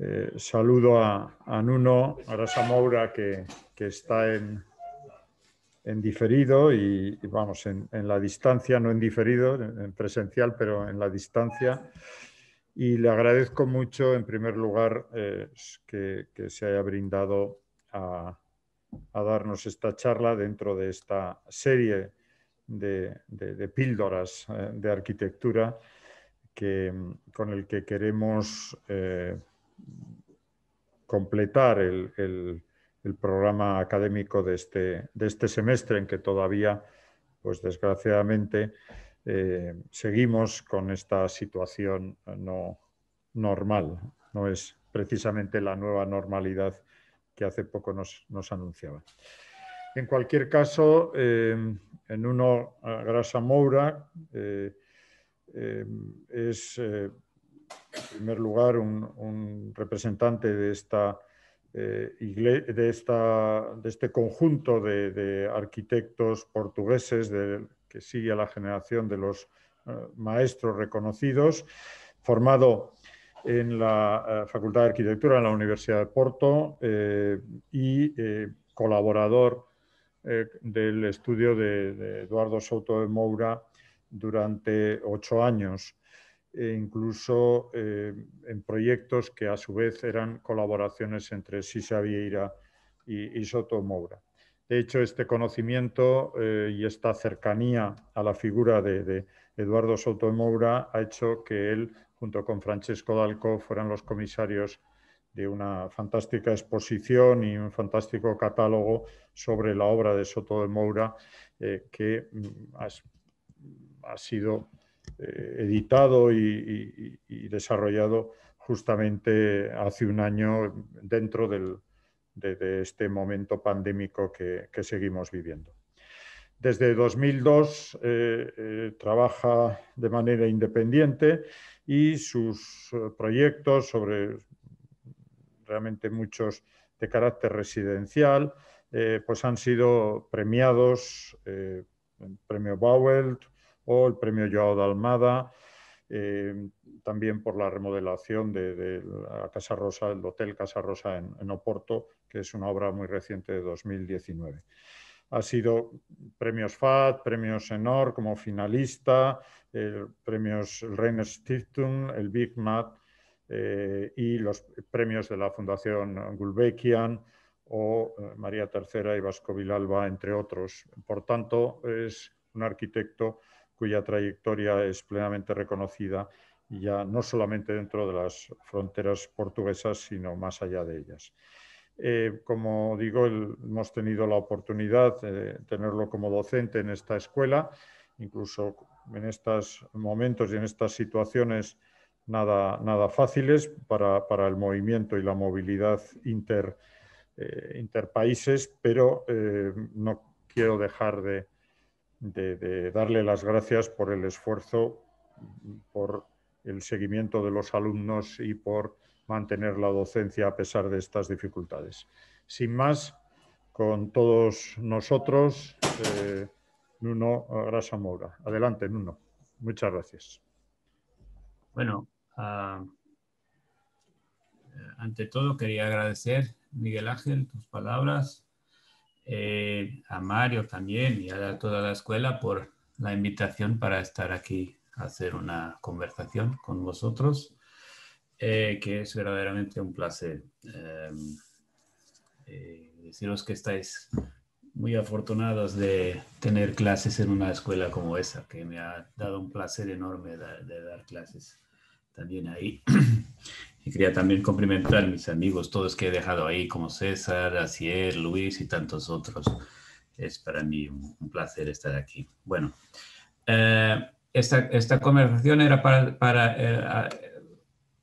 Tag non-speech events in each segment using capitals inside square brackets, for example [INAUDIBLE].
Eh, saludo a, Nuno Arasa Moura, que, está en, en, diferido y, vamos, en, la distancia, no en diferido, en presencial, pero en la distancia. Y le agradezco mucho, en primer lugar, eh, que, se haya brindado a, darnos esta charla dentro de esta serie de, píldoras eh, de arquitectura que, con el que queremos completar el, programa académico de este, de este semestre en que todavía, pues desgraciadamente, eh, seguimos con esta situación no normal. No es precisamente la nueva normalidad que hace poco nos, nos anunciaba. En cualquier caso, eh, en uno, Grasa Moura eh, es en primer lugar, un, representante de, esta, eh, de, esta, de este conjunto de, arquitectos portugueses que sigue a la generación de los eh, maestros reconocidos, formado en la eh, Facultad de Arquitectura en la Universidad de Porto y colaborador del estudio de, de Eduardo Soto de Moura durante ocho años e incluso eh, en proyectos que a su vez eran colaboraciones entre Sisa Vieira y, Soto Moura. De hecho, este conocimiento eh, y esta cercanía a la figura de, Eduardo Soto Moura ha hecho que él, junto con Francesco Dalco, fueran los comisarios de una fantástica exposición y un fantástico catálogo sobre la obra de Soto de Moura, eh, que mm, ha sido eh, editado y, desarrollado justamente hace un año dentro de, este momento pandémico que, seguimos viviendo. Desde 2002 eh, eh, trabaja de manera independiente y sus proyectos sobre realmente muchos de carácter residencial, pues han sido premiados, el premio Bauer, o el premio Joao de Almada, eh, también por la remodelación de, la Casa Rosa, el Hotel Casa Rosa en, Oporto, que es una obra muy reciente de 2019. Ha sido premios FAT, premios ENOR como finalista, premios Reiner Stiftung, el Big Mat eh, y los premios de la Fundación Gulbenkian o eh, María III y Vasco Vilalba, entre otros. Por tanto, es un arquitecto cuya trayectoria es plenamente reconocida ya no solamente dentro de las fronteras portuguesas, sino más allá de ellas. Eh, como digo, hemos tenido la oportunidad de tenerlo como docente en esta escuela, incluso en estos momentos y en estas situaciones nada, nada fáciles para, el movimiento y la movilidad inter, eh, interpaíses, pero eh, no quiero dejar de, de, darle las gracias por el esfuerzo, por el seguimiento de los alumnos y por mantener la docencia a pesar de estas dificultades. Sin más, con todos nosotros, eh, Nuno Grasa Moura. Adelante, Nuno. Muchas gracias. Bueno, ah, ante todo quería agradecer, Miguel Ángel, tus palabras eh, a Mario también y a toda la escuela por la invitación para estar aquí a hacer una conversación con vosotros, eh, que es verdaderamente un placer. Eh, deciros que estáis muy afortunados de tener clases en una escuela como esa, que me ha dado un placer enorme de dar clases también ahí. [CLEARS THROAT] Y quería también cumplimentar a mis amigos, todos que he dejado ahí, como César, Asier, Luis y tantos otros. Es para mí un, placer estar aquí. Bueno, eh, esta, esta, conversación era para, para, eh,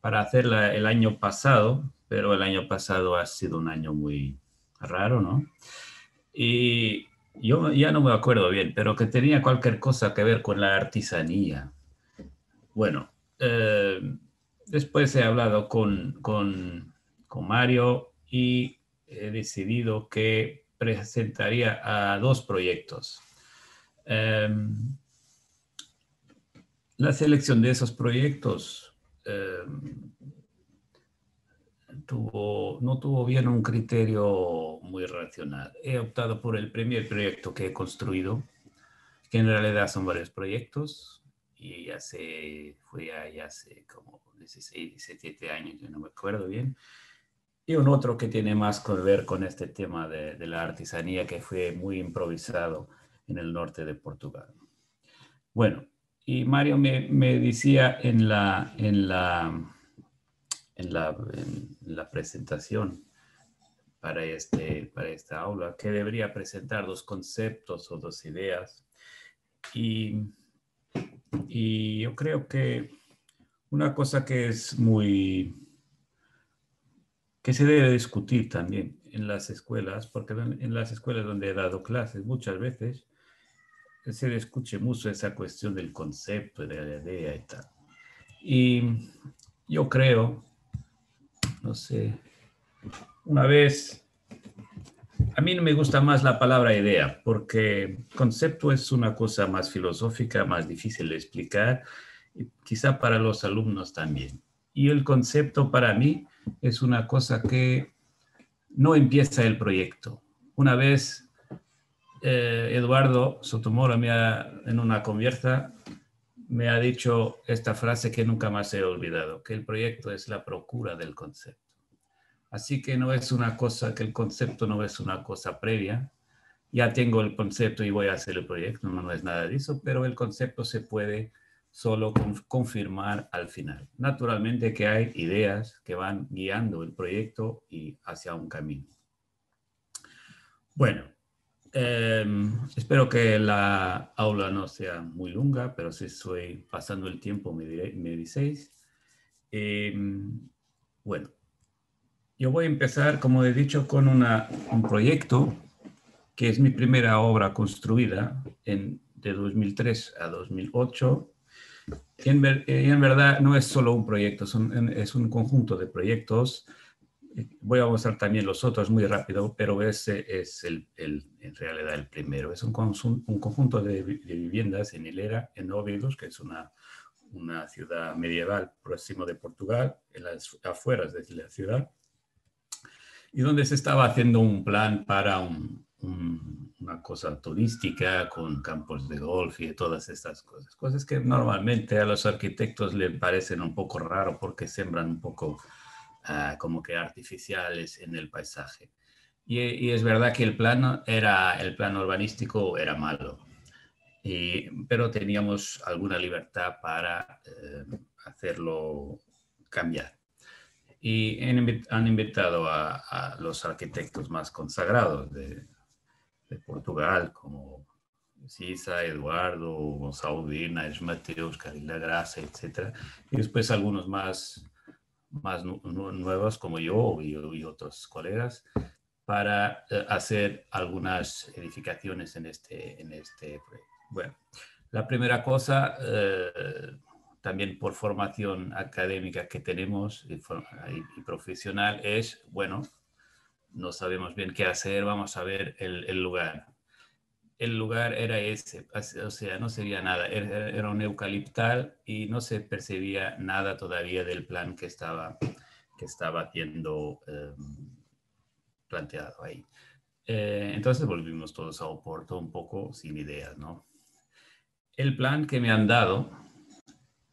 para hacerla el año pasado, pero el año pasado ha sido un año muy raro, ¿no? Y yo ya no me acuerdo bien, pero que tenía cualquier cosa que ver con la artesanía. Bueno, eh, después he hablado con, con, Mario y he decidido que presentaría a dos proyectos. Em, la selección de esos proyectos em, tuvo, no tuvo bien un criterio muy racional. He optado por el primer proyecto que he construido, que en realidad son varios proyectos, y ya fue hace como 16, 17 años, yo no me acuerdo bien. Y un otro que tiene más que ver con este tema de, de la artesanía, que fue muy improvisado en el norte de Portugal. Bueno, y Mario me, me decía en la, en la en la, la presentación para, este, para esta aula, que debería presentar dos conceptos o dos ideas. Y, y yo creo que una cosa que es muy, que se debe discutir también en las escuelas, porque en las escuelas donde he dado clases muchas veces se discute mucho esa cuestión del concepto, de la idea y tal. Y yo creo no sé, una vez, a mí no me gusta más la palabra idea, porque concepto es una cosa más filosófica, más difícil de explicar, quizá para los alumnos también. Y el concepto para mí es una cosa que no empieza el proyecto. Una vez eh, Eduardo Sotomoro me en una conversa me ha dicho esta frase que nunca más he olvidado, que el proyecto es la procura del concepto. Así que no es una cosa, que el concepto no es una cosa previa. Ya tengo el concepto y voy a hacer el proyecto, no, no es nada de eso, pero el concepto se puede solo confirmar al final. Naturalmente que hay ideas que van guiando el proyecto y hacia un camino. Bueno, Em, espero que la aula no sea muy lunga, pero si estoy pasando el tiempo me, diré, me diceis. Em, bueno, yo voy a empezar, como he dicho, con una, un proyecto que es mi primera obra construida en, de 2003 a 2008. En, en verdad no es solo un proyecto, es un conjunto de proyectos voy a mostrar también los otros muy rápido, pero ese es el, en realidad el primero. Es un, un conjunto de, viviendas en hilera, en Óbidos, que es una, una ciudad medieval próximo de Portugal, en las afueras de la ciudad, y donde se estaba haciendo un plan para una cosa turística con campos de golf y todas estas cosas. Cosas que normalmente a los arquitectos le parecen un poco raro porque sembran un poco Ah, como que artificiales en el paisaje. Y, es verdad que el plan, era, el plan urbanístico era malo, pero teníamos alguna libertad para eh, hacerlo cambiar. Y han invitado a, los arquitectos más consagrados de, Portugal, como Sisa, Eduardo, Gonzalo Dina, Mateus, Carila etc. Y después algunos más más nuevos como yo y, otros colegas para eh, hacer algunas edificaciones en este, en este proyecto. Bueno, la primera cosa, eh, también por formación académica que tenemos y, profesional, es, bueno, no sabemos bien qué hacer, vamos a ver el, lugar el lugar era ese, o sea, no sería nada, era, un eucaliptal y no se percibía nada todavía del plan que estaba, que estaba haciendo em, planteado ahí. Eh, entonces volvimos todos a Oporto un poco sin ideas, ¿no? El plan que me han dado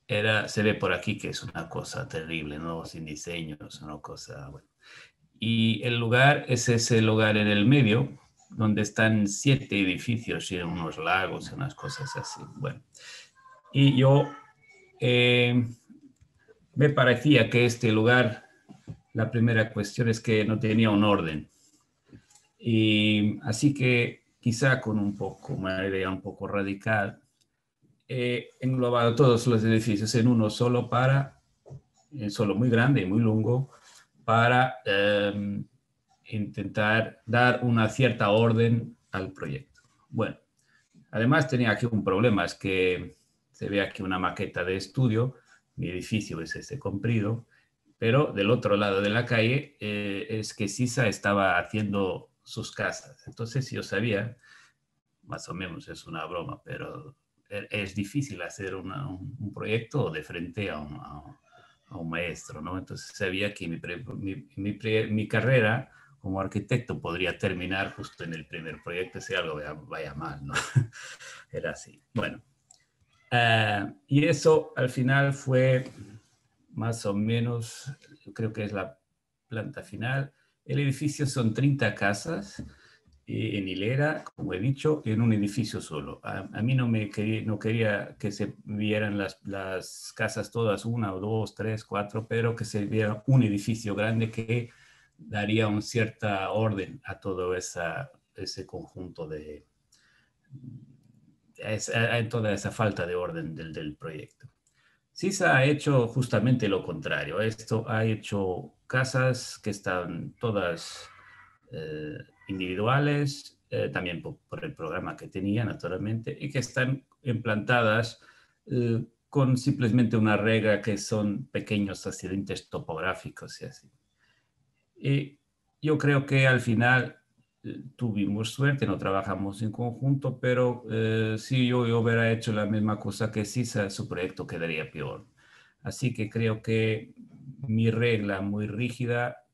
era, se ve por aquí que es una cosa terrible, ¿no? Sin diseño, es una cosa. Y el lugar es ese lugar en el medio, donde están siete edificios y unos lagos y unas cosas así. Bueno, y yo eh, me parecía que este lugar, la primera cuestión es que no tenía un orden. Y así que quizá con un poco, una idea un poco radical, he englobado todos los edificios en uno solo para, en solo muy grande y muy lungo, para eh, intentar dar una cierta orden al proyecto. Bueno, además tenía aquí un problema, es que se ve aquí una maqueta de estudio, mi edificio es este comprido, pero del otro lado de la calle eh, es que Sisa estaba haciendo sus casas. Entonces yo sabía, más o menos es una broma, pero e, es difícil hacer un, proyecto de frente a, a un maestro, ¿no? Entonces sabía que mi, mi, mi, carrera como arquitecto podría terminar justo en el primer proyecto si algo vaya, mal, ¿no? [LAUGHS] Era así. Bueno, uh, y eso al final fue más o menos, creo que es la planta final. El edificio son 30 casas en hilera, como he dicho, en un edificio solo. A, mí no me quería, no quería que se vieran las, las, casas todas, una o dos, tres, cuatro, pero que se viera un edificio grande que daría un cierta orden a todo esa, ese conjunto de, a, toda esa falta de orden del, del proyecto. CISA ha hecho justamente lo contrario. Esto ha hecho casas que están todas eh, individuales, eh, también por, el programa que tenía, naturalmente, y que están implantadas eh, con simplemente una regla que son pequeños accidentes topográficos y así. Y yo creo que al final tuvimos suerte, no trabajamos en conjunto, pero si yo, yo, hubiera hecho la misma cosa que CISA, su proyecto quedaría peor. Así que creo que mi regla muy rígida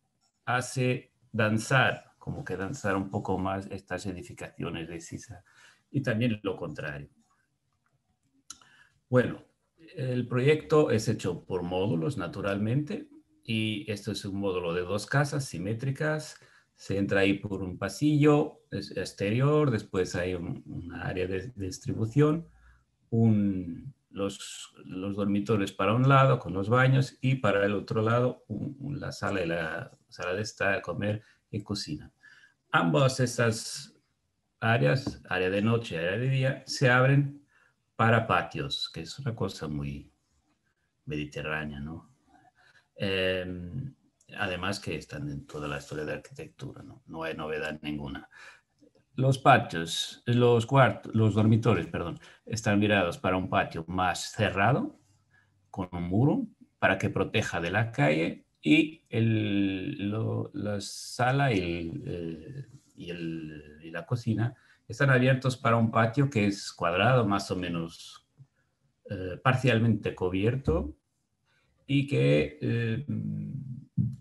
hace danzar como que danzar un poco más estas edificaciones de Sisa y también lo contrario. Bueno, el proyecto es hecho por módulos naturalmente y esto es un módulo de dos casas simétricas. Se entra ahí por un pasillo exterior, después hay un, área de, distribución, los, los, dormitorios para un lado con los baños y para el otro lado la sala y la sala de estar, comer y cocina ambas estas áreas, área de noche y área de día, se abren para patios, que es una cosa muy mediterránea, ¿no? Em, además que están en toda la historia de arquitectura, ¿no? No hay novedad ninguna. Los patios, los cuartos, los dormitorios, perdón, están mirados para un patio más cerrado, con un muro, para que proteja de la calle y el, la sala y, eh, y, el, y, la cocina están abiertos para un patio que es cuadrado, más o menos eh, parcialmente cubierto y que eh,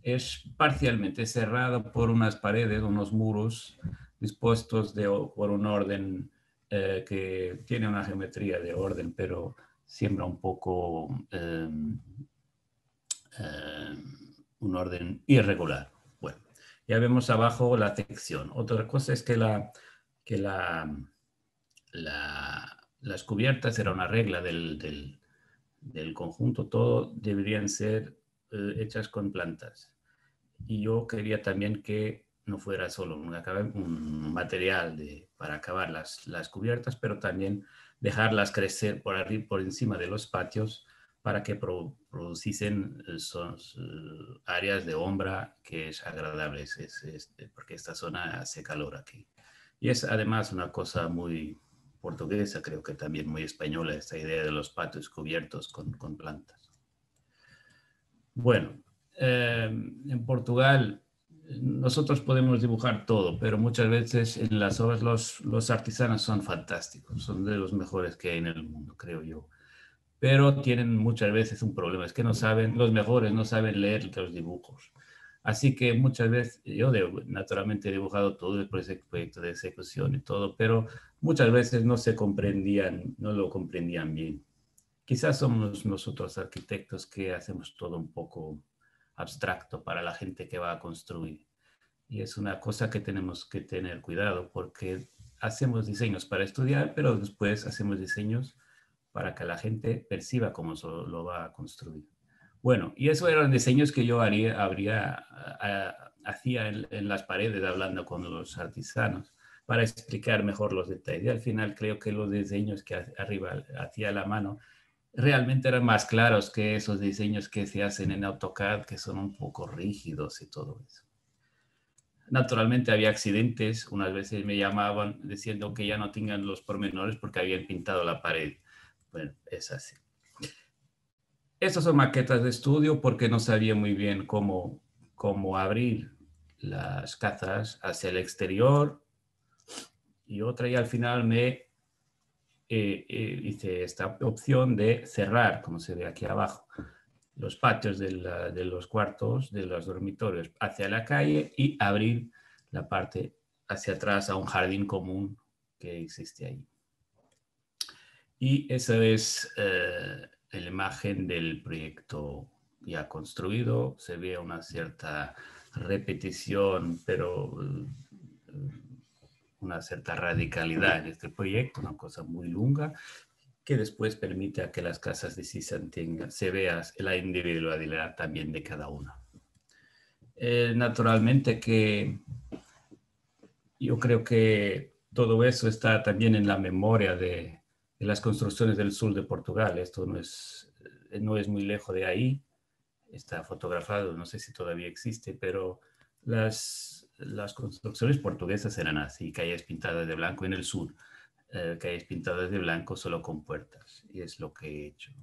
es parcialmente cerrado por unas paredes, unos muros dispuestos de, por un orden que tiene una geometría de orden, pero siembra un poco un orden irregular. Bueno, ya vemos abajo la sección. Otra cosa es que, la, que la, las cubiertas era una regla del, conjunto, todo deberían ser eh, hechas con plantas. Y yo quería también que no fuera solo un, un material de, para acabar las, las, cubiertas, pero también dejarlas crecer por arriba, por encima de los patios para que produciesen esos eh, áreas de sombra que es agradable, porque esta zona hace calor aquí. Y es además una cosa muy portuguesa, creo que también muy española, esta idea de los patios cubiertos con, plantas. Bueno, eh, en Portugal nosotros podemos dibujar todo, pero muchas veces en las obras los artesanos son fantásticos, son de los mejores que hay en el mundo, creo yo pero tienen muchas veces un problema, es que no saben, los mejores no saben leer los dibujos. Así que muchas veces, yo naturalmente he dibujado todo el proyecto de ejecución y todo, pero muchas veces no se comprendían, no lo comprendían bien. Quizás somos nosotros arquitectos que hacemos todo un poco abstracto para la gente que va a construir. Y es una cosa que tenemos que tener cuidado porque hacemos diseños para estudiar, pero después hacemos diseños para que la gente perciba cómo lo va a construir. Bueno, y eso eran diseños que yo haría, habría, hacía en, las paredes hablando con los artesanos para explicar mejor los detalles. Y al final creo que los diseños que arriba hacía la mano realmente eran más claros que esos diseños que se hacen en AutoCAD, que son un poco rígidos y todo eso. Naturalmente había accidentes, unas veces me llamaban diciendo que ya no tengan los pormenores porque habían pintado la pared. Bueno, es así. Estas son maquetas de estudio porque no sabía muy bien cómo, cómo abrir las cazas hacia el exterior. Y otra y al final me eh, eh, hice esta opción de cerrar, como se ve aquí abajo. los patios de, los cuartos, de los dormitorios hacia la calle y abrir la parte hacia atrás a un jardín común que existe ahí. Y esa es eh, la imagen del proyecto ya construido. Se ve una cierta repetición, pero eh, una cierta radicalidad en este proyecto, una cosa muy lunga, que después permite que las casas de CISAN tengan, se vea la individualidad también de cada una. Eh, naturalmente que yo creo que todo eso está también en la memoria de, las construcciones del sur de Portugal. Esto no es, no es muy lejos de ahí. Está fotografado, no sé si todavía existe, pero las, las construcciones portuguesas eran así, calles pintadas de blanco en el sur eh, calles pintadas de blanco solo con puertas. Y es lo que he hecho.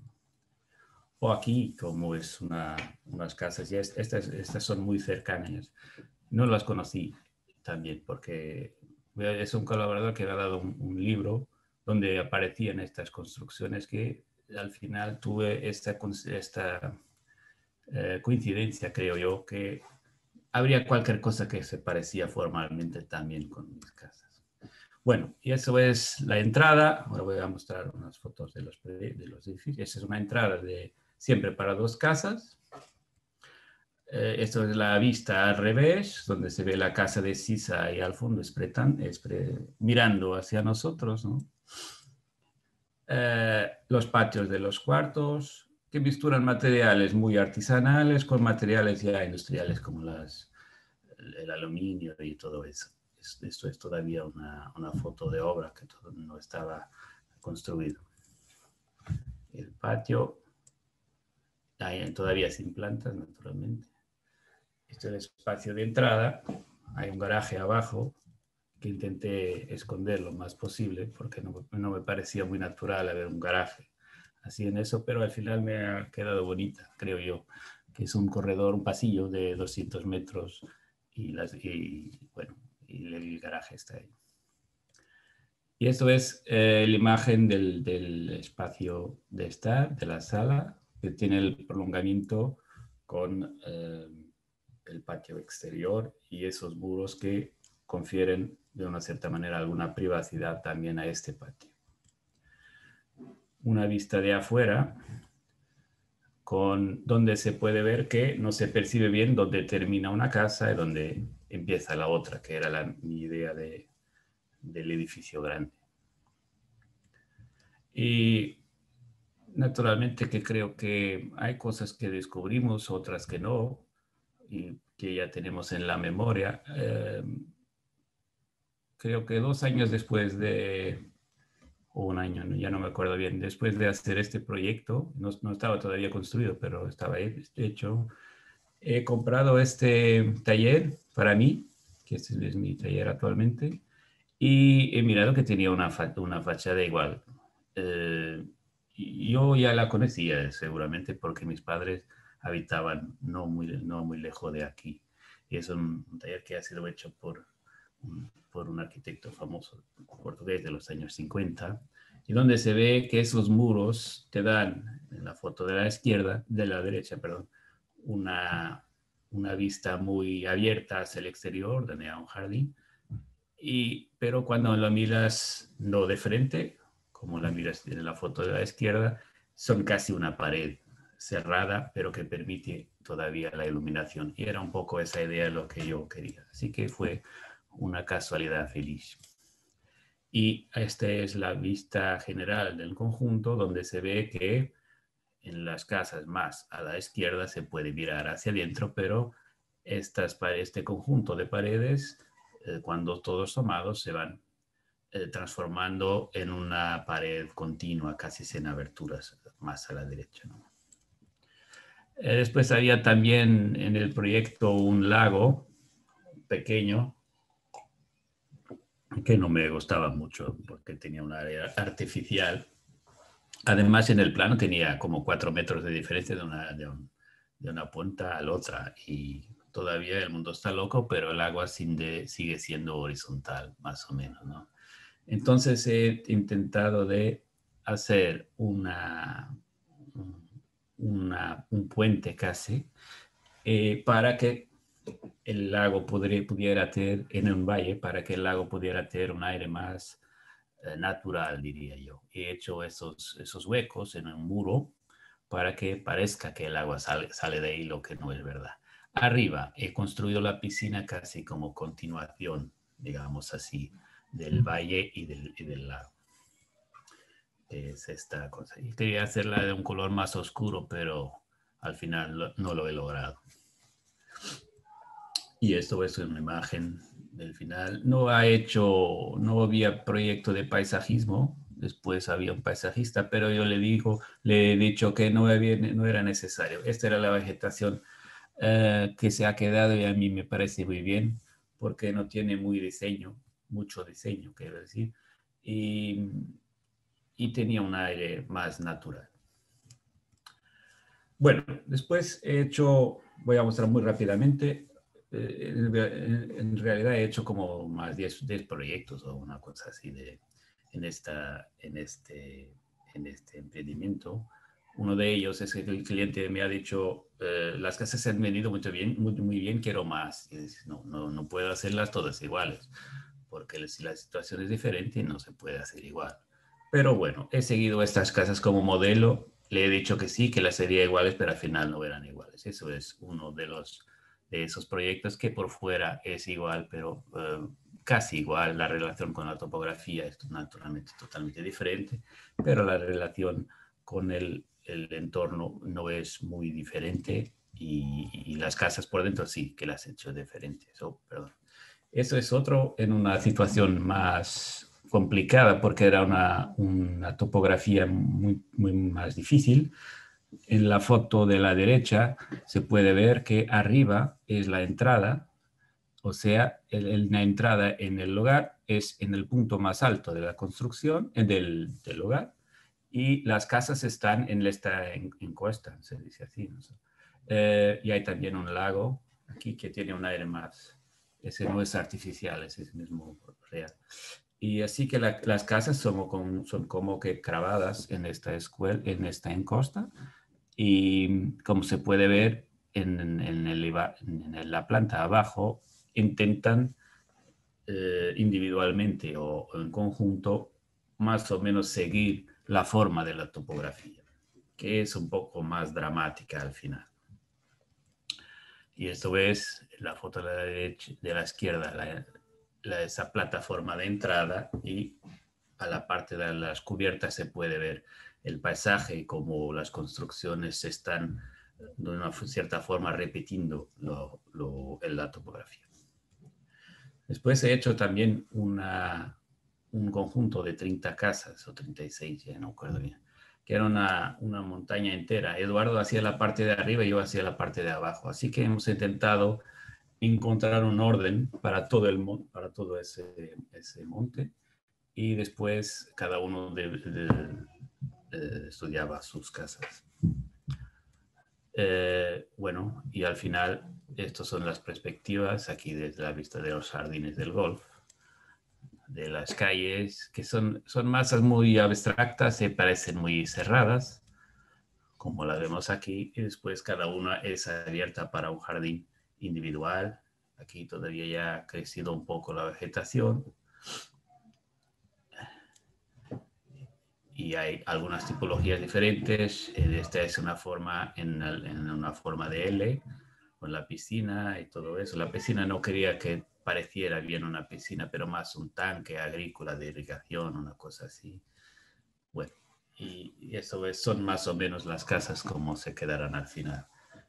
O aquí, como es una, unas casas, ya estas, estas son muy cercanas. No las conocí también porque es un colaborador que me ha dado un, libro donde aparecían estas construcciones que al final tuve esta, esta eh, coincidencia, creo yo, que habría cualquier cosa que se parecía formalmente también con mis casas. Bueno, y eso es la entrada. Ahora voy a mostrar unas fotos de los, de los edificios. Esa es una entrada de siempre para dos casas. Eh, esto es la vista al revés, donde se ve la casa de Sisa y al fondo espretan, mirando hacia nosotros. Eh, los patios de los cuartos, que misturan materiales muy artesanales con materiales ya industriales como las, el aluminio y todo eso esto es todavía una, foto de obra que no estaba construido. El patio, todavía sin plantas, naturalmente. Este es el espacio de entrada. Hay un garaje abajo que intenté esconder lo más posible porque no, no me parecía muy natural haber un garaje así en eso, pero al final me ha quedado bonita, creo yo, que es un corredor, un pasillo de 200 metros y, las, y bueno, y el garaje está ahí. Y esto es eh, la imagen del, espacio de estar, de la sala, que tiene el prolongamiento con eh, el patio exterior y esos muros que confieren de una cierta manera alguna privacidad también a este patio. Una vista de afuera con donde se puede ver que no se percibe bien dónde termina una casa y dónde empieza la otra, que era la, mi idea de, del edificio grande. Y naturalmente que creo que hay cosas que descubrimos, otras que no, y que ya tenemos en la memoria. Em, creo que dos años después de, o un año, ya no me acuerdo bien, después de hacer este proyecto, no, no estaba todavía construido, pero estaba hecho, he comprado este taller para mí, que este es mi taller actualmente, y he mirado que tenía una, una fachada igual. Eh, yo ya la conocía seguramente porque mis padres habitaban no muy, no muy lejos de aquí. Y es un, taller que ha sido hecho por, por un arquitecto famoso portugués de los años 50, y donde se ve que esos muros te dan, en la foto de la izquierda, de la derecha, perdón, una, una vista muy abierta hacia el exterior, donde hay un jardín, y, pero cuando lo miras no de frente, como la miras en la foto de la izquierda, son casi una pared cerrada, pero que permite todavía la iluminación. Y era un poco esa idea de lo que yo quería. Así que fue una casualidad feliz. Y esta es la vista general del conjunto, donde se ve que en las casas más a la izquierda se puede mirar hacia adentro, pero estas, este conjunto de paredes, eh, cuando todos tomados, se van eh, transformando en una pared continua, casi sin aberturas, más a la derecha. Eh, después había también en el proyecto un lago pequeño que no me gustaba mucho porque tenía una área artificial Además, en el plano tenía como cuatro metros de diferencia de una, de, una punta a la otra y todavía el mundo está loco, pero el agua sigue siendo horizontal, más o menos, ¿no? Entonces he intentado de hacer una, un puente casi eh, para que el lago pudiera tener, en un valle, para que el lago pudiera tener un aire más eh, natural, diría yo. He hecho esos, esos huecos en un muro para que parezca que el agua sale, sale de ahí, lo que no es verdad. Arriba he construido la piscina casi como continuación, digamos así, del valle y del, y del lago. Es esta cosa. Y quería hacerla de un color más oscuro, pero al final no lo he logrado. Y esto es una imagen del final. No ha hecho, no había proyecto de paisajismo. Después había un paisajista, pero yo le digo, le he dicho que no, había, no era necesario. Esta era la vegetación eh, que se ha quedado y a mí me parece muy bien porque no tiene muy diseño, mucho diseño, quiero decir. Y, y tenía un aire más natural. Bueno, después he hecho, voy a mostrar muy rápidamente, eh, en, realidad he hecho como más 10, 10 proyectos o una cosa así de, en, esta, en, este, en este emprendimiento. Uno de ellos es que el cliente me ha dicho, eh, las casas se han vendido muy bien, muy, muy bien, quiero más. Y dice, no, no, no puedo hacerlas todas iguales, porque si la situación es diferente no se puede hacer igual. Pero bueno, he seguido estas casas como modelo, le he dicho que sí, que las sería iguales, pero al final no eran iguales. Eso es uno de los esos proyectos que por fuera es igual, pero eh, casi igual. La relación con la topografía es naturalmente totalmente diferente, pero la relación con el, el entorno no es muy diferente y, las casas por dentro sí que las he hecho diferentes. Oh. Eso es otro en una situación más complicada porque era una, una topografía muy, muy más difícil en la foto de la derecha se puede ver que arriba es la entrada, o sea, la entrada en el hogar es en el punto más alto de la construcción, eh, del, del y las casas están en esta encuesta, se dice así. Eh, y hay también un lago aquí que tiene un aire más, ese no es artificial, ese es mismo real. Y así que las casas son como, son como que grabadas en esta escuela, en esta encosta, y como se puede ver en, en, la planta abajo, intentan eh, individualmente o, en conjunto más o menos seguir la forma de la topografía, que es un poco más dramática al final. Y esto es la foto de la, derecha, de la izquierda, esa plataforma de entrada y a la parte de las cubiertas se puede ver el paisaje y cómo las construcciones están de una cierta forma repitiendo lo, la topografía. Después he hecho también una, un conjunto de 30 casas, o 36, ya no recuerdo bien, que era una, una, montaña entera. Eduardo hacía la parte de arriba y yo hacía la parte de abajo. Así que hemos intentado encontrar un orden para todo, el, para todo ese, ese monte y después cada uno de, eh, estudiaba sus casas. Eh, bueno, y al final, estas son las perspectivas aquí desde la vista de los jardines del golf, de las calles, que son, son masas muy abstractas, se parecen muy cerradas, como la vemos aquí, y después cada una es abierta para un jardín individual. Aquí todavía ya ha crecido un poco la vegetación, y hay algunas tipologías diferentes. Eh, esta es una forma en, una forma de L, con la piscina y todo eso. La piscina no quería que pareciera bien una piscina, pero más un tanque agrícola de irrigación, una cosa así. Bueno, y, eso son más o menos las casas como se quedarán al final,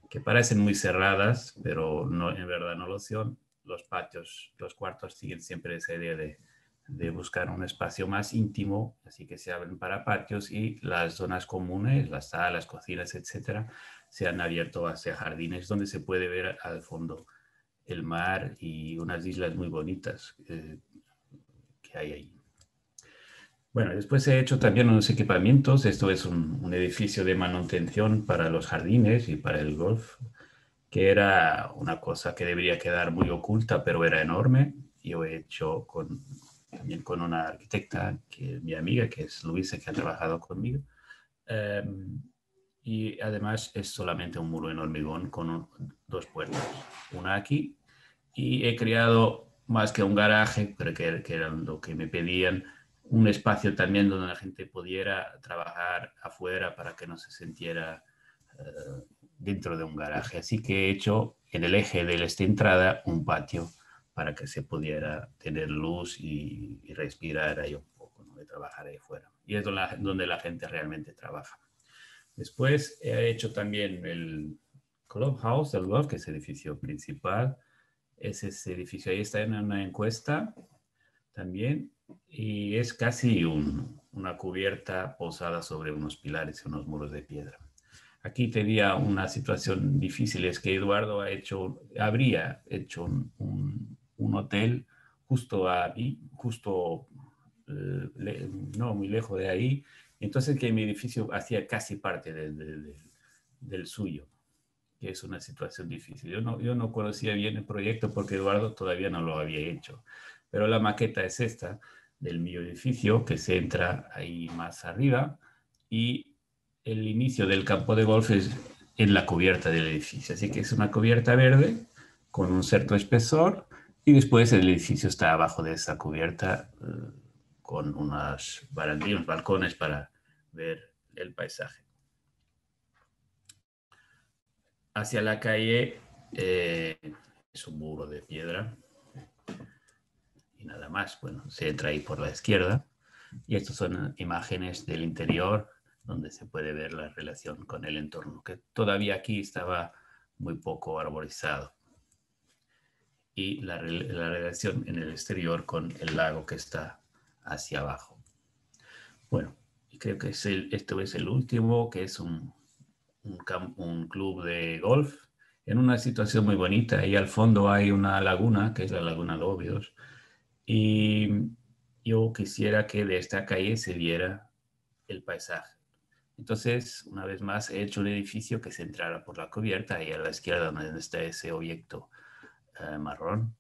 que parecen muy cerradas, pero no, en verdad no lo son. Los patios, los cuartos siguen siempre esa idea de de buscar un espacio más íntimo, así que se abren para patios y las zonas comunes, las salas, cocinas, etcétera, se han abierto hacia jardines donde se puede ver al fondo el mar y unas islas muy bonitas eh, que hay ahí. Bueno, después he hecho también unos equipamientos. Esto es un, un edificio de manutención para los jardines y para el golf, que era una cosa que debería quedar muy oculta, pero era enorme. Yo he hecho con también con una arquitecta, que mi amiga, que es Luisa, que ha trabajado conmigo. Em, y además es solamente un muro en hormigón con dos puertas, una aquí y he creado más que un garaje, pero que, que, era lo que me pedían, un espacio también donde la gente pudiera trabajar afuera para que no se sintiera eh, dentro de un garaje. Así que he hecho en el eje de esta entrada un patio para que se pudiera tener luz y, respirar ahí un poco, ¿no? de trabajar ahí afuera. Y es donde la gente realmente trabaja. Después he hecho también el Clubhouse del Golf, que es el edificio principal, es ese edificio. Ahí está en una encuesta también y es casi una cubierta posada sobre unos pilares y unos muros de piedra. Aquí tenía una situación difícil, es que Eduardo ha hecho, habría hecho un, hotel justo ahí, justo eh, no muy lejos de ahí, entonces que mi edificio hacía casi parte del suyo que es una situación difícil. Yo no, yo no conocía bien el proyecto porque Eduardo todavía no lo había hecho, pero la maqueta es esta del mío edificio que se entra ahí más arriba y el inicio del campo de golf es en la cubierta del edificio. Así que es una cubierta verde con un cierto espesor y después el edificio está abajo de esa cubierta eh, con unos barandillos, balcones para ver el paisaje. hacia la calle eh, es un muro de piedra y nada más. Bueno, se entra ahí por la izquierda y estas son imágenes del interior donde se puede ver la relación con el entorno, que todavía aquí estaba muy poco arborizado. Y la, relación en el exterior con el lago que está hacia abajo. Bueno, creo que es esto es el último, que es un, un, club de golf en una situación muy bonita. Y al fondo hay una laguna, que es la Laguna Lobios. Y yo quisiera que de esta calle se viera el paisaje. Entonces, una vez más, he hecho un edificio que se entrara por la cubierta y a la izquierda, donde está ese objeto eh, marrón,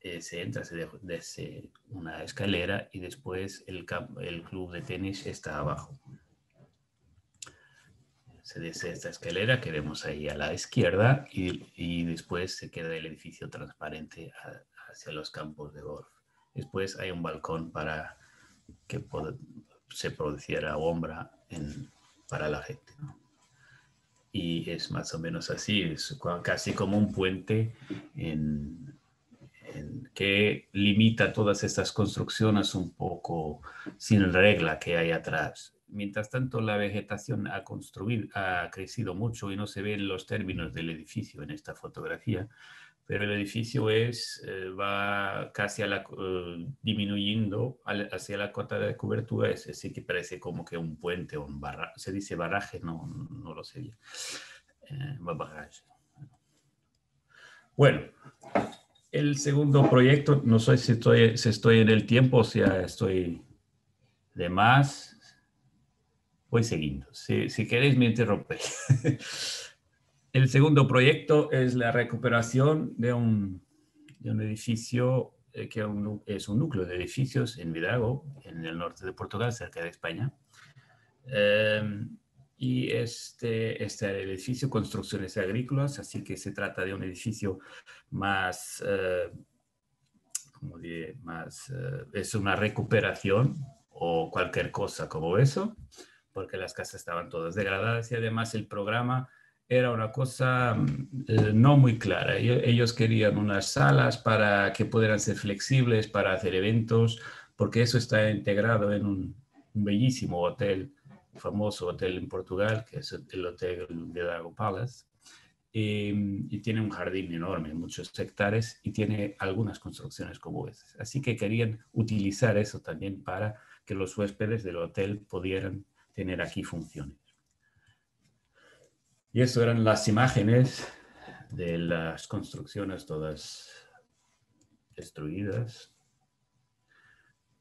eh, se entra desde una escalera y después el, club de tenis está abajo se dice esta escalera que vemos ahí a la izquierda y, después se queda el edificio transparente hacia los campos de golf. Después hay un balcón para que se produciera sombra para la gente. Y es más o menos así, es casi como un puente que limita todas estas construcciones un poco sin regla que hay atrás. Mientras tanto, la vegetación ha, construido, ha crecido mucho y no se ven los términos del edificio en esta fotografía, pero el edificio es, eh, va casi a la, eh, disminuyendo hacia la cota de cobertura, es decir, que parece como que un puente o un barraje, se dice barraje, no, no lo sé bien. Eh, bueno, el segundo proyecto, no sé si estoy, si estoy en el tiempo, o sea, estoy de más voy siguiendo. Si, si queréis, me interrumpéis. [LAUGHS] El segundo proyecto es la recuperación de un, de un edificio eh, que es un núcleo de edificios en Vidago, en el norte de Portugal, cerca de España. Em, y este, este edificio, construcciones agrícolas, así que se trata de un edificio más, eh, como diré, más, eh, es una recuperación o cualquier cosa como eso porque las casas estaban todas degradadas y además el programa era una cosa mm, eh, no muy clara. Ellos querían unas salas para que pudieran ser flexibles para hacer eventos, porque eso está integrado en un, bellísimo hotel, famoso hotel en Portugal, que es el Hotel de Dago Palace, y, tiene un jardín enorme, muchos hectáreas, y tiene algunas construcciones como esas. Así que querían utilizar eso también para que los huéspedes del hotel pudieran tener aquí funciones. Y eso eran las imágenes de las construcciones todas destruidas.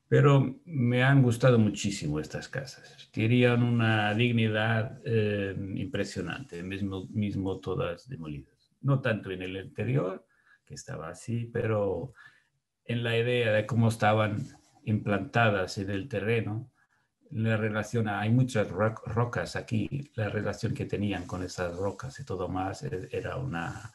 Pero me han gustado muchísimo estas casas. Tenían una dignidad eh, impresionante, mismo, mismo todas demolidas. No tanto en el interior, que estaba así, pero en la idea de cómo estaban implantadas en el terreno, la relación, hay muchas rocas aquí, la relación que tenían con esas rocas y todo más e, era una,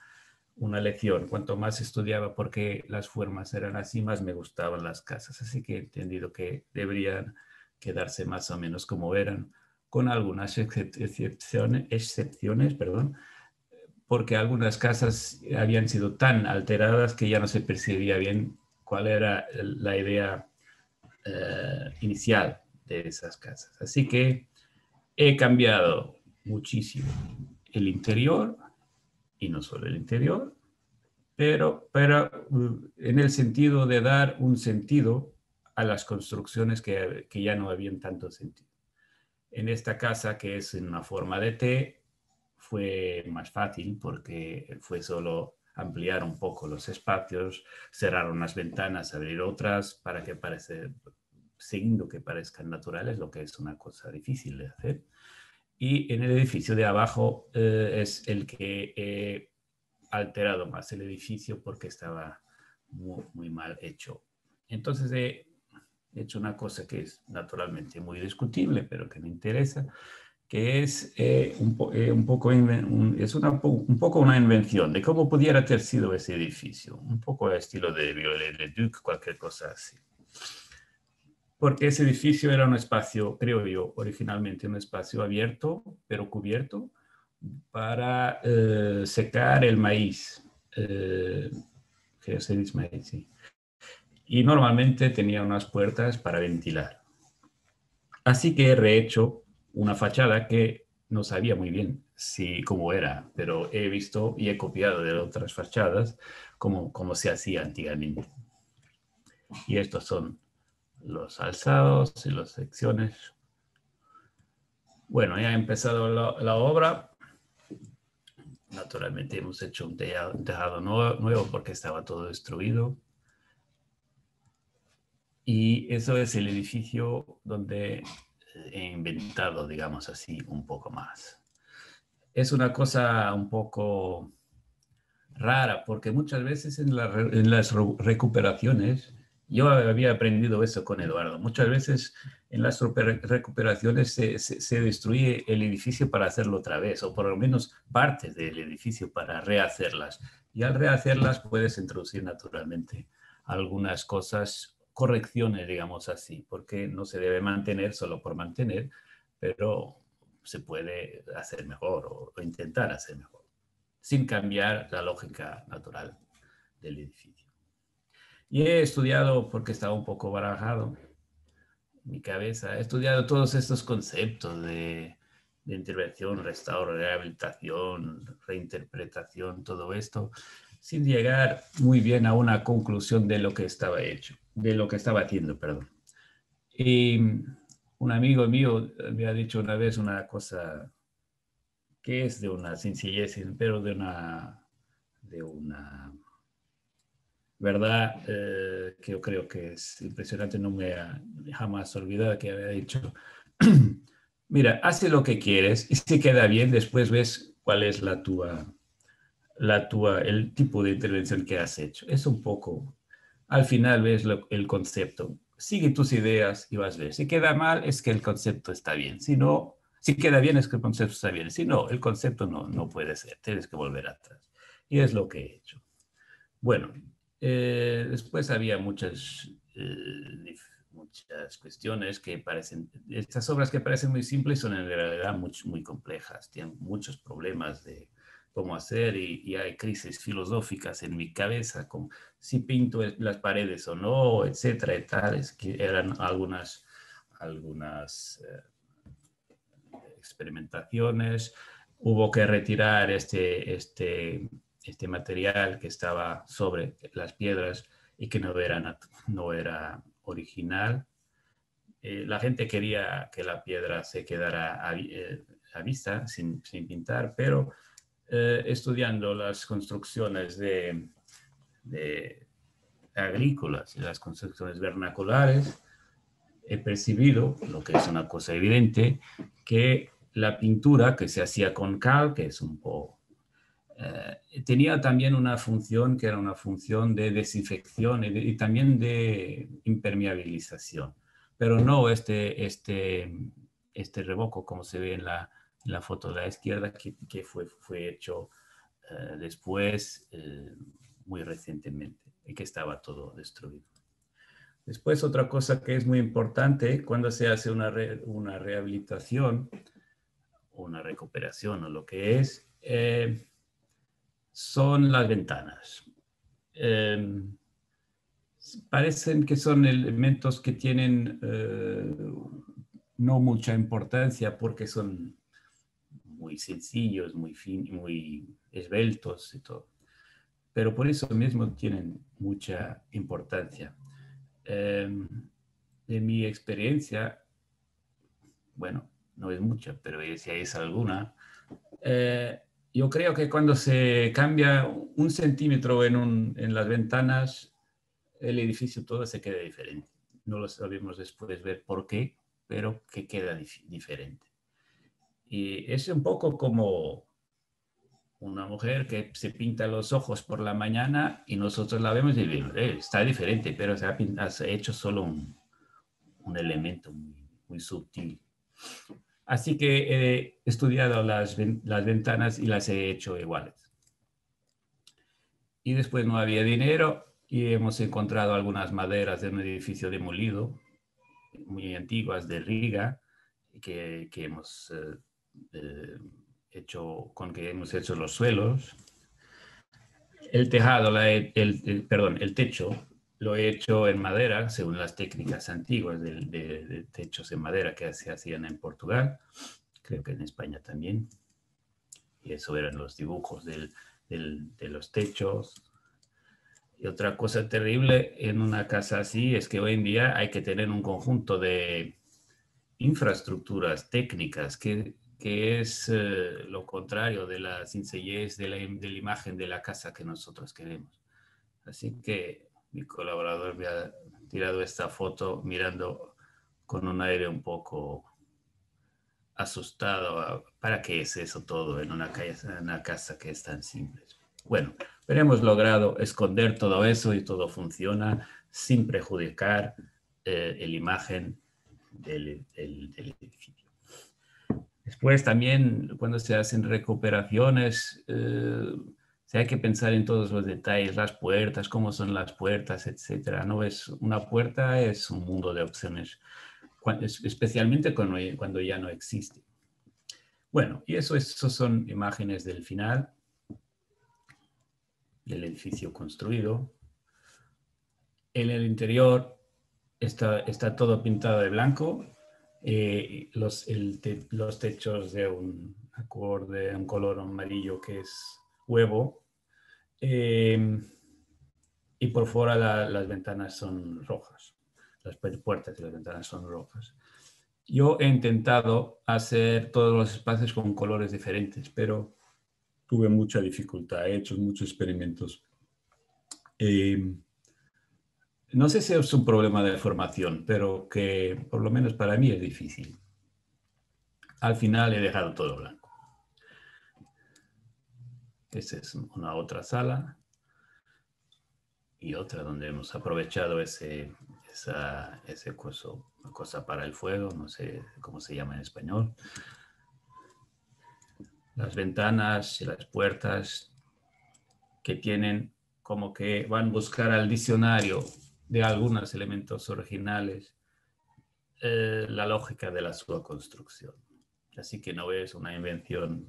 una lección. Cuanto más estudiaba porque las formas eran así, más me gustaban las casas. Así que he entendido que deberían quedarse más o menos como eran, con algunas excepciones, excepciones perdón, porque algunas casas habían sido tan alteradas que ya no se percibía bien cuál era la idea eh, inicial de esas casas. Así que he cambiado muchísimo el interior, y no solo el interior, pero, pero uh, en el sentido de dar un sentido a las construcciones que, que ya no habían tanto sentido. En esta casa, que es en una forma de T, fue más fácil porque fue solo ampliar un poco los espacios, cerrar unas ventanas, abrir otras para que parece, siguiendo que parezcan naturales, lo que es una cosa difícil de hacer. Y en el edificio de abajo eh, es el que he alterado más el edificio porque estaba muy, muy mal hecho. Entonces he hecho una cosa que es naturalmente muy discutible, pero que me interesa, que es, eh, un, eh, un, poco, es una, un poco una invención de cómo pudiera haber sido ese edificio, un poco al estilo de Viollet-le-Duc, cualquier cosa así. Porque ese edificio era un espacio, creo yo, originalmente un espacio abierto, pero cubierto, para eh, secar el maíz. que se dice maíz, sí. Y normalmente tenía unas puertas para ventilar. Así que he rehecho una fachada que no sabía muy bien si cómo era, pero he visto y he copiado de otras fachadas como, como se hacía antiguamente. Y estos son los alzados y las secciones. Bueno, ya ha empezado la, obra. Naturalmente hemos hecho un tejado, nuevo porque estaba todo destruido. Y eso es el edificio donde he inventado, digamos así, un poco más. Es una cosa un poco rara, porque muchas veces en, las recuperaciones, yo había aprendido eso con Eduardo, muchas veces en las recuperaciones se, se, destruye el edificio para hacerlo otra vez, o por lo menos partes del edificio para rehacerlas. Y al rehacerlas puedes introducir naturalmente algunas cosas correcciones, digamos así, porque no se debe mantener solo por mantener, pero se puede hacer mejor o, intentar hacer mejor, sin cambiar la lógica natural del edificio. Y he estudiado, porque estaba un poco barajado mi cabeza, he estudiado todos estos conceptos de, de intervención, restauro, rehabilitación, reinterpretación, todo esto, sin llegar muy bien a una conclusión de lo que estaba hecho de lo que estaba haciendo, perdón. Y un amigo mío me ha dicho una vez una cosa que es de una sencillez, pero de una, de una verdad eh, que yo creo que es impresionante, no me ha jamás olvidado que había dicho, [CLEARS THROAT] mira, hace lo que quieres y si queda bien, después ves cuál es la tua, la tua, el tipo de intervención que has hecho. Es un poco al final ves el concepto. Sigue tus ideas y vas a ver. Si queda mal, es que el concepto está bien. Si no, si queda bien, es que el concepto está bien. Si no, el concepto no, no puede ser. Tienes que volver atrás. Y es lo que he hecho. Bueno, eh, después había muchas, eh, muchas cuestiones que parecen, estas obras que parecen muy simples son en realidad muy, muy complejas. Tienen muchos problemas de cómo hacer y, hay crisis filosóficas en mi cabeza, como si pinto las paredes o no, etcétera, y tales, que eran algunas, algunas eh, experimentaciones. Hubo que retirar este, este, este material que estaba sobre las piedras y que no era, no era original. Eh, la gente quería que la piedra se quedara a, eh, vista sin, pintar, pero eh, estudiando las construcciones de, agrícolas y las construcciones vernaculares, he percibido, lo que es una cosa evidente, que la pintura que se hacía con cal, que es un poco... Eh, tenía también una función que era una función de desinfección y, también de impermeabilización. pero no este, este, este revoco como se ve en la, la foto de la izquierda, que, que fue, fue hecho eh, después, eh, muy recientemente, y que estaba todo destruido. Después, otra cosa que es muy importante cuando se hace una, una rehabilitación, una recuperación o lo que es, eh, son las ventanas. Em, parecen que son elementos que tienen no mucha importancia porque son muy sencillos, muy, fin, muy esbeltos y todo. Pero por eso mismo tienen mucha importancia. Eh, de mi experiencia, bueno, no es mucha, pero si es alguna, eh, yo creo que cuando se cambia un centímetro en, un, en, las ventanas, el edificio todo se queda diferente. No lo sabemos después ver por qué, pero que queda dif diferente. Y es un poco como una mujer que se pinta los ojos por la mañana y nosotros la vemos y decimos, eh, está diferente, pero se ha, hecho solo un, un elemento muy, muy, sutil. Así que he estudiado las, las ventanas y las he hecho iguales. Y después no había dinero y hemos encontrado algunas maderas de un edificio demolido, muy antiguas de Riga, que, que hemos eh, eh, hecho, con que hemos hecho los suelos. El tejado, el, perdón, el techo lo he hecho en madera, según las técnicas antiguas de, techos en madera que se hacían en Portugal, creo que en España también. Y eso eran los dibujos de los techos. Y otra cosa terrible en una casa así es que hoy en día hay que tener un conjunto de infraestructuras técnicas que que es eh, lo contrario de la sencillez de la, de la, imagen de la casa que nosotros queremos. Así que mi colaborador me ha tirado esta foto mirando con un aire un poco asustado. ¿Para qué es eso todo en una, casa, una casa que es tan simple? Bueno, pero hemos logrado esconder todo eso y todo funciona sin perjudicar eh, la imagen del, del, del edificio. Después también cuando se hacen recuperaciones, eh, se hay que pensar en todos los detalles, las puertas, cómo son las puertas, etcétera. No es una puerta es un mundo de opciones, especialmente cuando, ya no existe. Bueno, y eso, son imágenes del final del edificio construido. En el interior está, está todo pintado de blanco eh, los, los techos de un color amarillo que es huevo. Eh, y por fuera las ventanas son rojas. Las puertas y las ventanas son rojas. Yo he intentado hacer todos los espacios con colores diferentes, pero tuve mucha dificultad. He hecho muchos experimentos. Eh, no sé si es un problema de formación, pero que por lo menos para mí es difícil. Al final he dejado todo blanco. Esta es una otra sala y otra donde hemos aprovechado ese, esa, ese cosa para el fuego, no sé cómo se llama en español. Las ventanas y las puertas que tienen como que van a buscar al diccionario de algunos elementos originales eh, la lógica de la su construcción. Así que no es una invención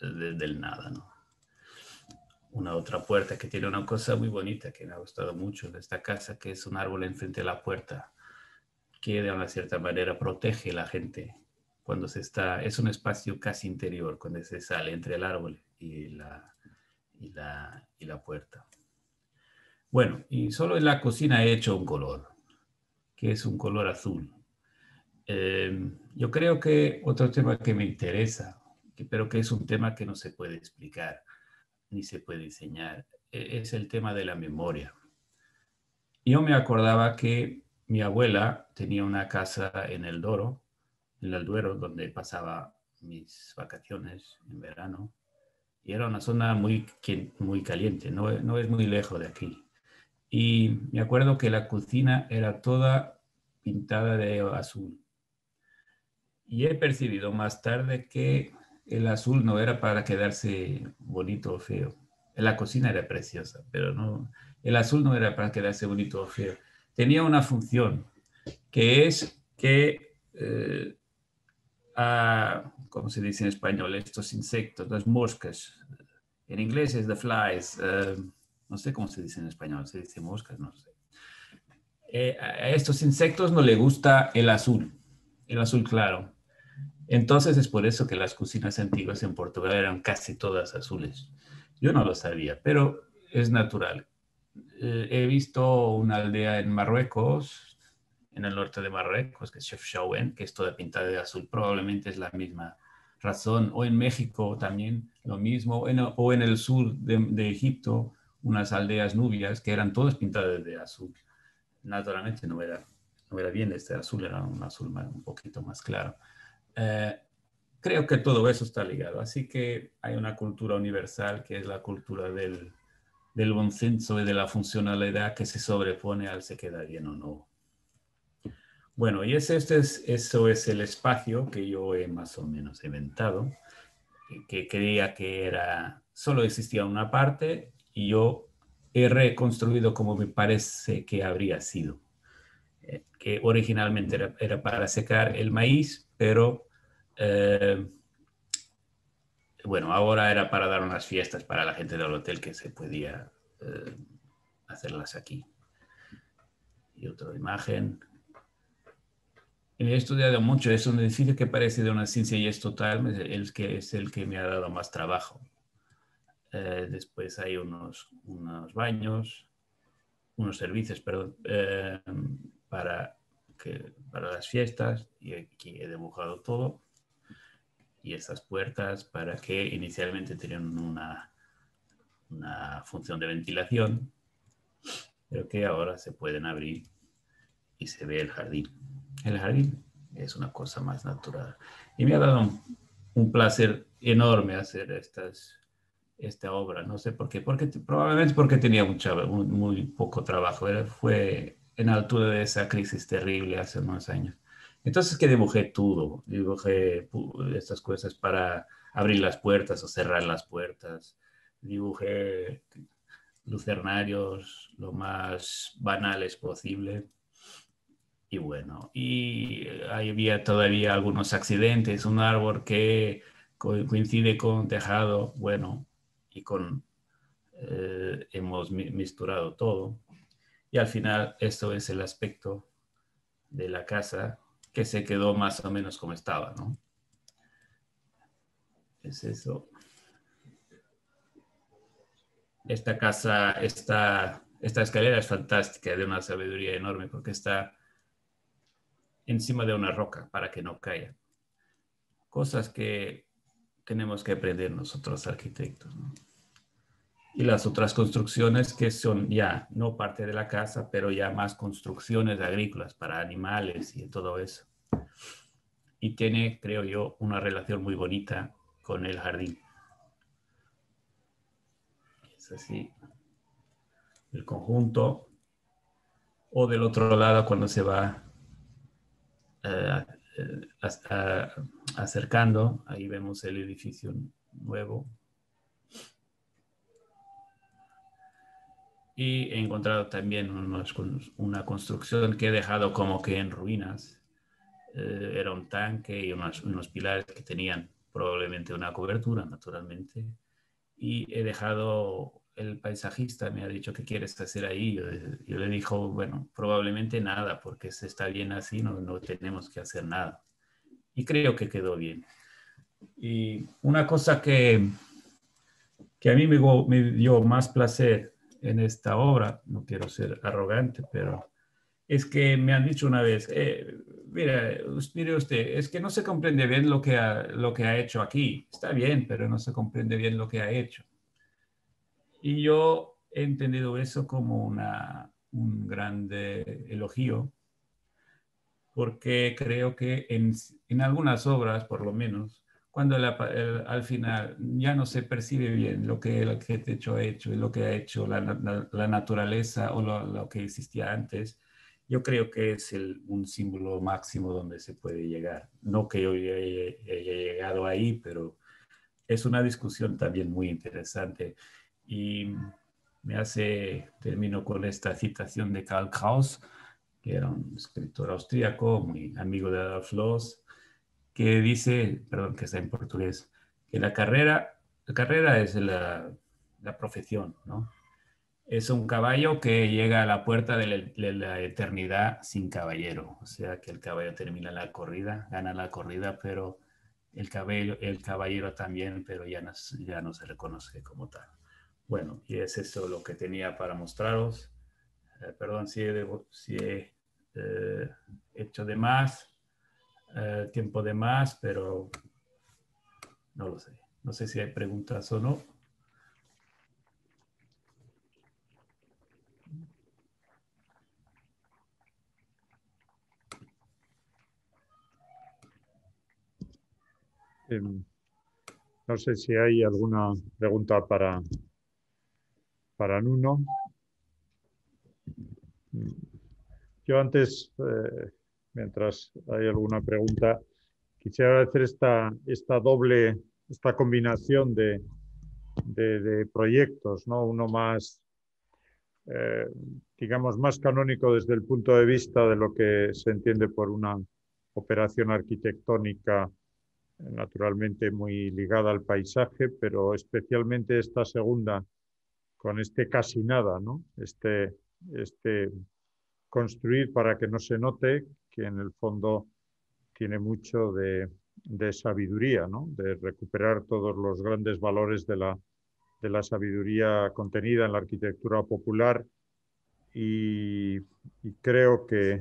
del nada, ¿no? Una otra puerta que tiene una cosa muy bonita que me ha gustado mucho de esta casa, que es un árbol enfrente de la puerta, que de una cierta manera protege a la gente cuando se está, es un espacio casi interior, cuando se sale entre el árbol y la, y la, y la puerta. Bueno, y solo en la cocina he hecho un color, que es un color azul. Eh, yo creo que otro tema que me interesa, pero que es un tema que no se puede explicar ni se puede enseñar, e, es el tema de la memoria. Yo me acordaba que mi abuela tenía una casa en el Doro, en el Duero, donde pasaba mis vacaciones en verano, y era una zona muy, muy caliente, no, no es muy lejos de aquí. Y me acuerdo que la cocina era toda pintada de azul. Y he percibido más tarde que el azul no era para quedarse bonito o feo. La cocina era preciosa, pero no, el azul no era para quedarse bonito o feo. Tenía una función, que es que, eh, ¿cómo se dice en español? Estos insectos, las moscas. En inglés es the flies. Eh, no sé cómo se dice en español, se dice moscas, no sé. Eh, a estos insectos no les gusta el azul, el azul claro. Entonces es por eso que las cocinas antiguas en Portugal eran casi todas azules. Yo no lo sabía, pero es natural. Eh, he visto una aldea en Marruecos, en el norte de Marruecos, que es Chefchaouen, que es toda pintada de azul. Probablemente es la misma razón. O en México también lo mismo. o en el sur de, Egipto, unas aldeas nubias que eran todas pintadas de azul. Naturalmente no era, no era bien este azul, era un azul un poquito más claro. Eh, creo que todo eso está ligado. Así que hay una cultura universal que es la cultura del, del buen senso y de la funcionalidad que se sobrepone al se queda bien o no. Bueno, y ese, este es, eso es el espacio que yo he más o menos inventado, que creía que era, solo existía una parte y yo he reconstruido como me parece que habría sido. Eh, que originalmente era, era, para secar el maíz, pero eh, bueno, ahora era para dar unas fiestas para la gente del hotel que se podía eh, hacerlas aquí. Y otra imagen. He estudiado mucho, es un edificio que parece de una ciencia y es total, el que es el que me ha dado más trabajo. Eh, después hay unos, unos baños, unos servicios, perdón, para, que, para las fiestas y aquí he dibujado todo y esas puertas para que inicialmente tenían una, una función de ventilación, pero que ahora se pueden abrir y se ve el jardín. El jardín es una cosa más natural. Y me ha dado un, placer enorme hacer estas, esta obra. No sé por qué, porque probablemente porque tenía mucha, muy, muy poco trabajo. Era, fue en altura de esa crisis terrible hace unos años. Entonces que dibujé todo, dibujé estas cosas para abrir las puertas o cerrar las puertas, dibujé lucernarios lo más banales posible. Y bueno, y había todavía algunos accidentes, un árbol que coincide con tejado, bueno, y con, eh, hemos misturado todo. Y al final esto es el aspecto de la casa que se quedó más o menos como estaba, ¿no? Es eso. Esta casa, esta, esta escalera es fantástica, de una sabiduría enorme, porque está encima de una roca para que no caiga. Cosas que tenemos que aprender nosotros arquitectos. Y las otras construcciones que son ya no parte de la casa, pero ya más construcciones agrícolas para animales y todo eso y tiene, creo yo, una relación muy bonita con el jardín. Es así. El conjunto. O del otro lado, cuando se va eh, acercando, ahí vemos el edificio nuevo. Y he encontrado también una construcción que he dejado como que en ruinas eh, era un tanque y unos, pilares que tenían probablemente una cobertura, naturalmente. Y he dejado, el paisajista me ha dicho, ¿qué quieres hacer ahí? Yo, le dijo, bueno, probablemente nada, porque se está bien así, no, no tenemos que hacer nada. Y creo que quedó bien. Y una cosa que, que a mí me dio más placer en esta obra, no quiero ser arrogante, pero es que me han dicho una vez, eh, mire, mire usted, es que no se comprende bien lo que, ha, lo que ha hecho aquí. Está bien, pero no se comprende bien lo que ha hecho. Y yo he entendido eso como una, un grande elogio, porque creo que en, en algunas obras, por lo menos, cuando al final ya no se percibe bien lo que el arquitecto ha hecho y lo que ha hecho la, la, naturaleza o lo, lo, que existía antes, yo creo que es un símbolo máximo donde se puede llegar. No que yo haya, llegado ahí, pero es una discusión también muy interesante. Y me hace, termino con esta citación de Karl Kraus, que era un escritor austríaco, muy amigo de Adolf Loos, que dice, perdón, que está en portugués, que la carrera, la carrera es la, la profesión, ¿no? Es un caballo que llega a la puerta de la, eternidad sin caballero. O sea que el caballo termina la corrida, gana la corrida, pero el, el caballero también, pero ya no, ya no se reconoce como tal. Bueno, y es eso lo que tenía para mostraros. Eh, perdón si he, si he eh, hecho de más, eh, tiempo de más, pero no lo sé. No sé si hay preguntas o no. Em, no sé si hay alguna pregunta para, para Nuno. Yo antes, eh, mientras hay alguna pregunta, quisiera hacer esta, esta doble, esta combinación de, de, proyectos, ¿no? Uno más, eh, digamos, más canónico desde el punto de vista de lo que se entiende por una operación arquitectónica naturalmente muy ligada al paisaje, pero especialmente esta segunda, con este casi nada, ¿no? Este, este construir para que no se note que en el fondo tiene mucho de, sabiduría, ¿no? De recuperar todos los grandes valores de la, de la sabiduría contenida en la arquitectura popular y creo que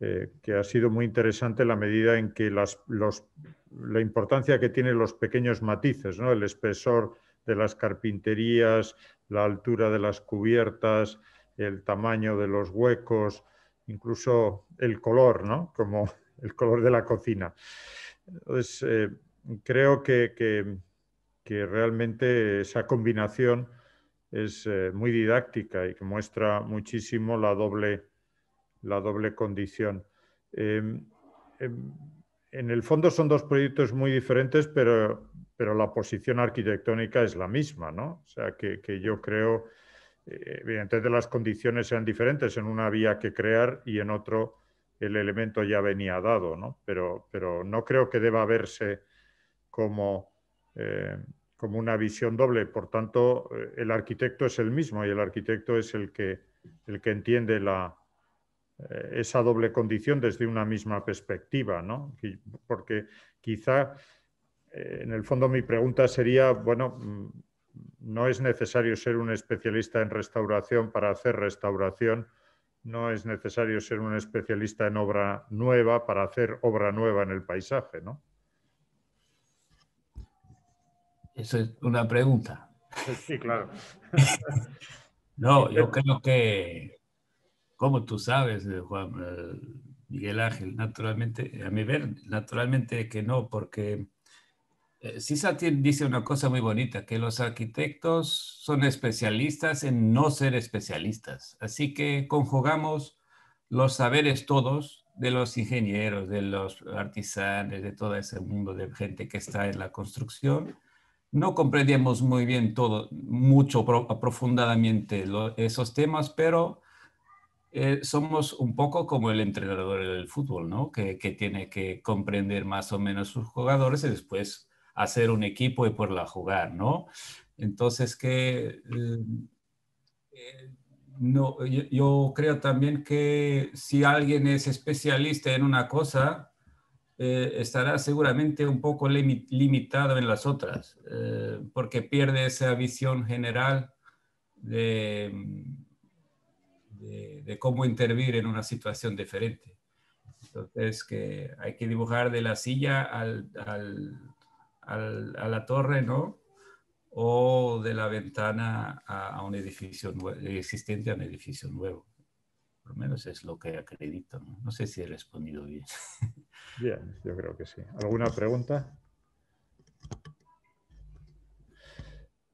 eh, que ha sido muy interesante la medida en que las, la importancia que tienen los pequeños matices, ¿no? el espesor de las carpinterías, la altura de las cubiertas, el tamaño de los huecos, incluso el color, ¿no? como [LAUGHS] el color de la cocina. Entonces, eh, creo que, que, realmente esa combinación es eh, muy didáctica y que muestra muchísimo la doble la doble condición. Em, em, en el fondo son dos proyectos muy diferentes, pero, pero la posición arquitectónica es la misma, ¿no? O sea, que, yo creo, eh, evidentemente las condiciones sean diferentes, en una había que crear y en otro el elemento ya venía dado, ¿no? Pero, pero no creo que deba verse como, eh, como una visión doble. Por tanto, eh, el arquitecto es el mismo y el arquitecto es el que, el que entiende la, esa doble condición desde una misma perspectiva, ¿no? Porque quizá, eh, en el fondo, mi pregunta sería, bueno, mm, no es necesario ser un especialista en restauración para hacer restauración, no es necesario ser un especialista en obra nueva para hacer obra nueva en el paisaje, ¿no? Eso es una pregunta. Sí, claro. [LAUGHS] no, yo creo que como tú sabes, eh, Juan eh, Miguel Ángel, naturalmente, a mi ver, naturalmente que no, porque eh, dice una cosa muy bonita, que los arquitectos son especialistas en no ser especialistas. Así que conjugamos los saberes todos de los ingenieros, de los artesanos, de todo ese mundo de gente que está en la construcción. No comprendemos muy bien todo, mucho aprofundadamente esos temas, pero eh, somos un poco como el entrenador del fútbol, ¿no? Que, tiene que comprender más o menos sus jugadores y después hacer un equipo y poderla jugar, ¿no? Entonces, que eh, eh, no, yo, creo también que si alguien es especialista en una cosa, estará seguramente un poco limitado en las otras, porque pierde esa visión general de de, cómo intervenir en una situación diferente. Entonces, que hay que dibujar de la silla al, al, a la torre, ¿no? O de la ventana a, un edificio existente a un edificio nuevo. Por lo menos es lo que acredito. ¿no? no sé si he respondido bien. [LAUGHS] Bien, yo creo que sí. ¿Alguna pregunta?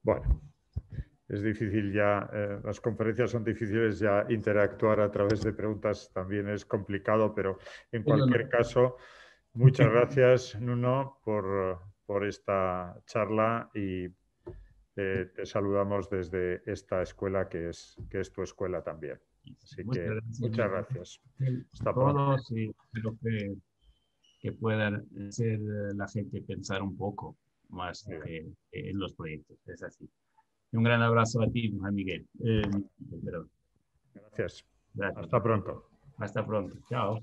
Bueno, es difícil ya, eh, las conferencias son difíciles ya interactuar a través de preguntas también es complicado, pero en cualquier caso, muchas gracias Nuno por, por esta charla y eh, te saludamos desde esta escuela que es, que es tu escuela también. Así que muchas gracias. Hasta pronto. y espero que, que puedan hacer la gente pensar un poco más en los proyectos. Es así. Un gran abrazo a ti, Juan Miguel. Eh, Gracias. Hasta pronto. Hasta pronto. Chao.